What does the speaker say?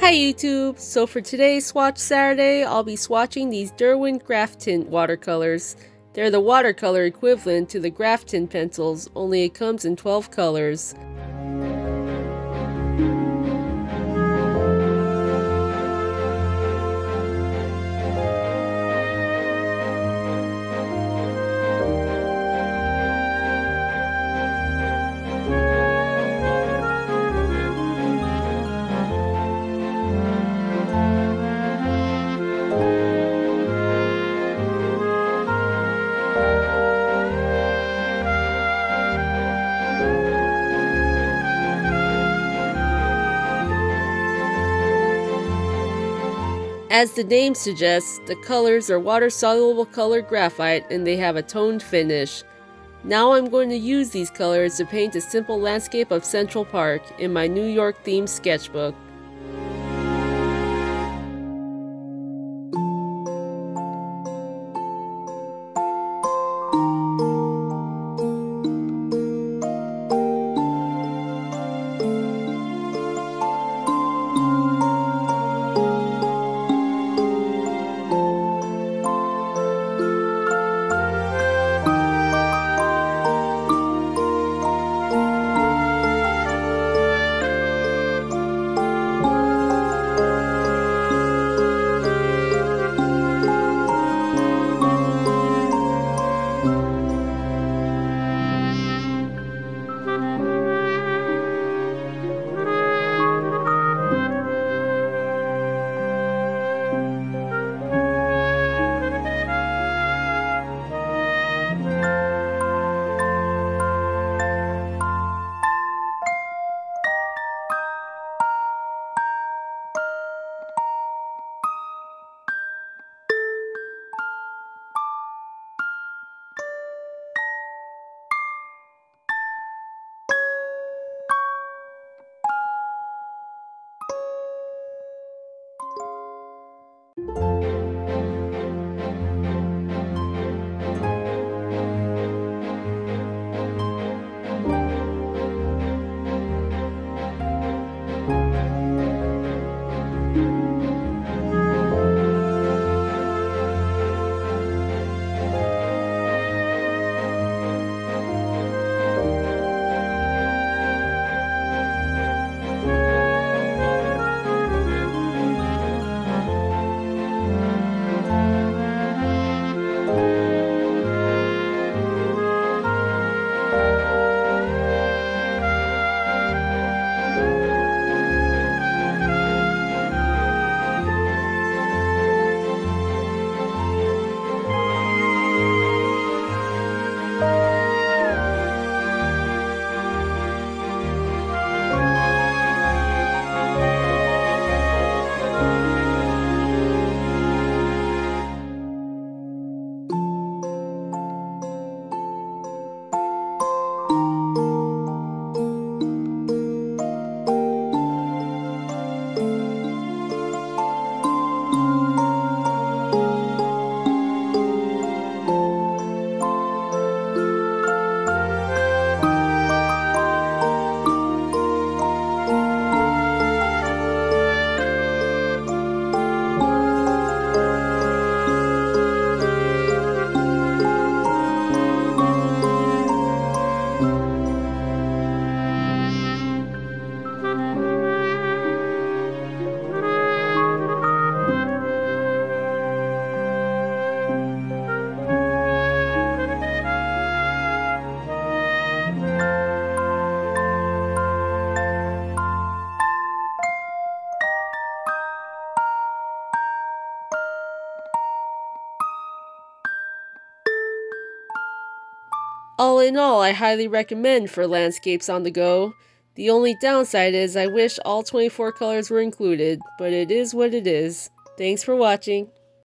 Hi YouTube! So for today's Swatch Saturday, I'll be swatching these Derwent Graphitint watercolors. They're the watercolor equivalent to the Graphitint pencils, only it comes in 12 colors. As the name suggests, the colors are water-soluble colored graphite and they have a toned finish. Now I'm going to use these colors to paint a simple landscape of Central Park in my New York themed sketchbook. All in all, I highly recommend for landscapes on the go. The only downside is I wish all 24 colors were included, but it is what it is. Thanks for watching.